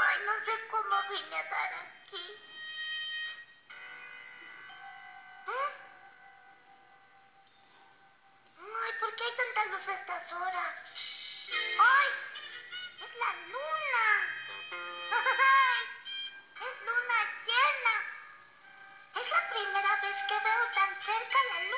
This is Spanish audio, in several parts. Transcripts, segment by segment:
Ay, no sé cómo vine a dar aquí. ¿Eh? Ay, ¿por qué hay tanta luz a estas horas? ¡Ay! ¡Es la luna! ¡Ay! ¡Es luna llena! Es la primera vez que veo tan cerca la luna.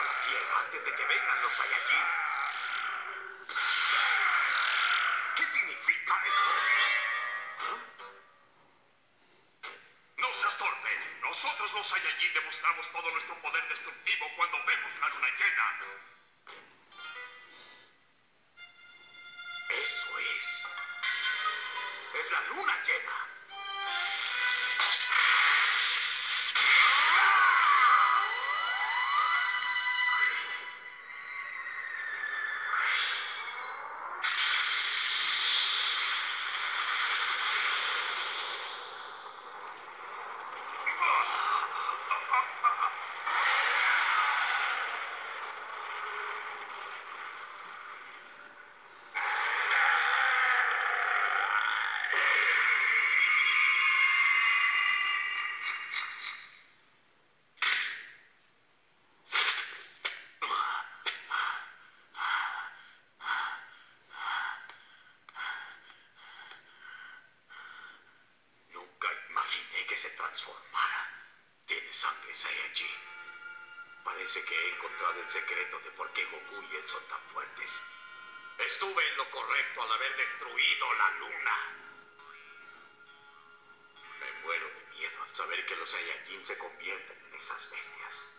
antes de que vengan los Saiyajin. ¿Qué significa esto? ¿Ah? No seas torpe. Nosotros los Saiyajin demostramos todo nuestro poder destructivo cuando vemos la luna llena. Eso es. Es la luna llena. Nunca imaginé que se transformara. Tiene sangre Saiyajin. Parece que he encontrado el secreto de por qué Goku y él son tan fuertes. Estuve en lo correcto al haber destruido la luna. Me muero de miedo al saber que los Saiyajin se convierten en esas bestias.